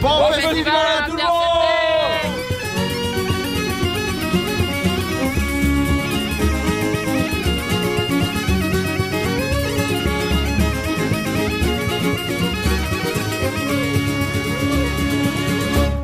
Bon, festival, à tout le monde